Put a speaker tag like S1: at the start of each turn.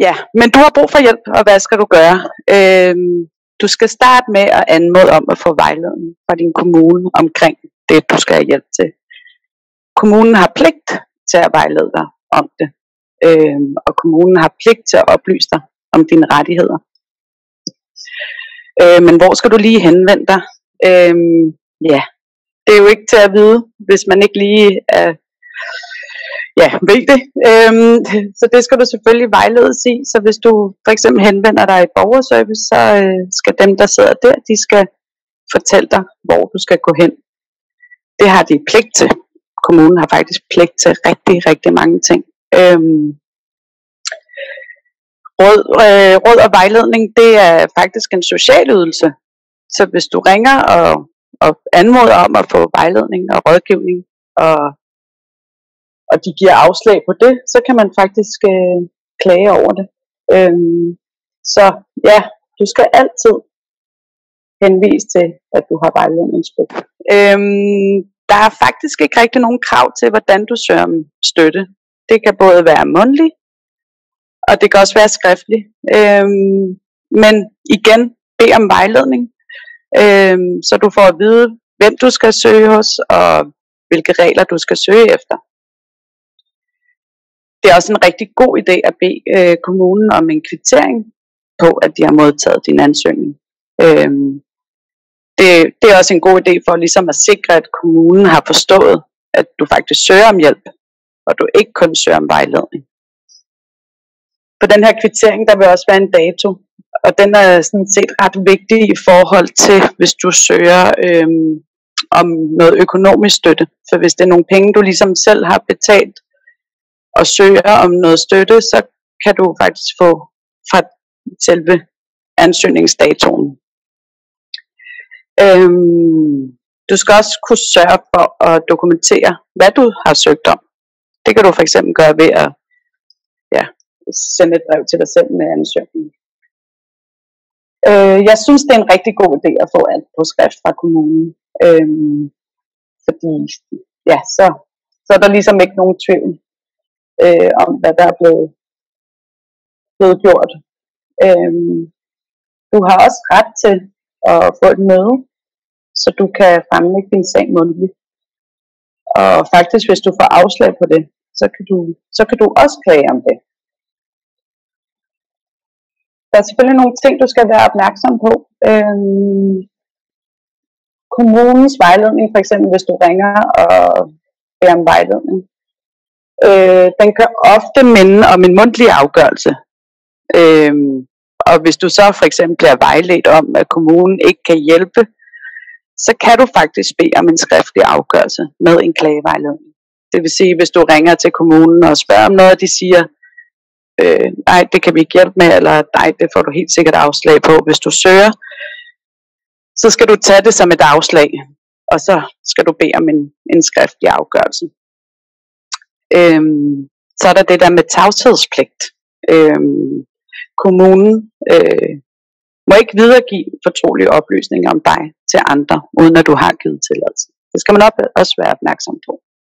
S1: Ja, men du har brug for hjælp, og hvad skal du gøre? Øhm, du skal starte med at anmode om at få vejledning fra din kommune omkring det, du skal have hjælp til. Kommunen har pligt til at vejlede dig om det, øhm, og kommunen har pligt til at oplyse dig om dine rettigheder. Øh, men hvor skal du lige henvende dig? Øhm, ja, det er jo ikke til at vide, hvis man ikke lige er ja, vil det. Øhm, så det skal du selvfølgelig vejledes i. Så hvis du for eksempel henvender dig i borgerservice, så øh, skal dem, der sidder der, de skal fortælle dig, hvor du skal gå hen. Det har de pligt til. Kommunen har faktisk pligt til rigtig, rigtig mange ting. Øhm, råd, øh, råd og vejledning, det er faktisk en social ydelse. Så hvis du ringer og, og anmoder om at få vejledning og rådgivning og og de giver afslag på det, så kan man faktisk øh, klage over det. Øhm, så ja, du skal altid henvise til, at du har vejledningsbrug. Øhm, der er faktisk ikke rigtig nogen krav til, hvordan du søger om støtte. Det kan både være mundtlig, og det kan også være skriftlig. Øhm, men igen, bed om vejledning, øhm, så du får at vide, hvem du skal søge hos, og hvilke regler du skal søge efter det er også en rigtig god idé at bede øh, kommunen om en kvittering på, at de har modtaget din ansøgning. Øhm, det, det er også en god idé for ligesom at sikre, at kommunen har forstået, at du faktisk søger om hjælp, og du ikke kun søger om vejledning. På den her kvittering, der vil også være en dato, og den er sådan set ret vigtig i forhold til, hvis du søger øhm, om noget økonomisk støtte. For hvis det er nogle penge, du ligesom selv har betalt og søger om noget støtte, så kan du faktisk få fra selve ansøgningsdatoen. Øhm, du skal også kunne sørge for at dokumentere, hvad du har søgt om. Det kan du for eksempel gøre ved at ja, sende et brev til dig selv med ansøgningen. Øh, jeg synes, det er en rigtig god idé at få alt på skrift fra kommunen. Øhm, fordi ja, så, så er der ligesom ikke nogen tvivl øh, om, hvad der er blevet, blevet gjort. Øhm, du har også ret til at få et møde, så du kan fremlægge din sag mundtligt. Og faktisk, hvis du får afslag på det, så kan du, så kan du også klage om det. Der er selvfølgelig nogle ting, du skal være opmærksom på. Øhm, kommunens vejledning, for eksempel hvis du ringer og beder om vejledning, Øh, den kan ofte minde om en mundtlig afgørelse. Øh, og hvis du så for eksempel bliver vejledt om, at kommunen ikke kan hjælpe, så kan du faktisk bede om en skriftlig afgørelse med en klagevejledning. Det vil sige, hvis du ringer til kommunen og spørger om noget, og de siger, øh, nej, det kan vi ikke hjælpe med, eller nej, det får du helt sikkert afslag på, hvis du søger, så skal du tage det som et afslag, og så skal du bede om en, en skriftlig afgørelse. Øhm, så er der det der med tavshedspligt. Øhm, kommunen øh, må ikke videregive fortrolige oplysninger om dig til andre, uden at du har givet tilladelse. Det skal man også være opmærksom på.